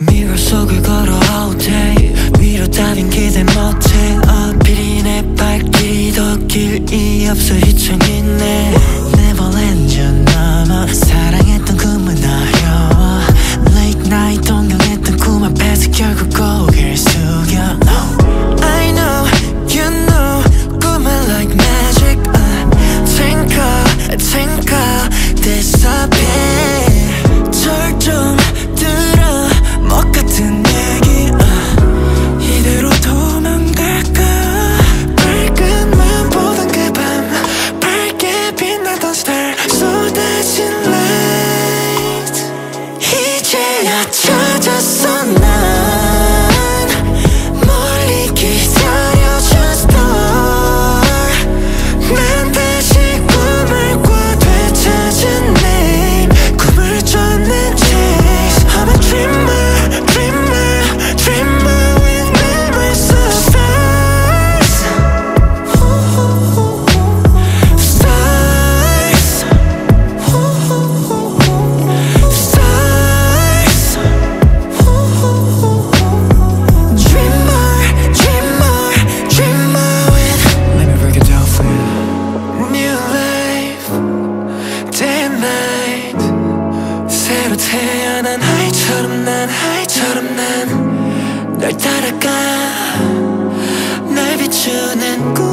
미러 속을 걸어 outday 미러 따윈 기대 못해 어필이 내 발길이 더길이 없어 휘청이네. 새로 태어난 아이처럼 난 아이처럼 난 널 따라가 날 비추는 꿈.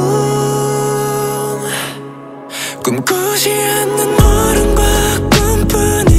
꿈꾸지 않는 어른과 꿈뿐인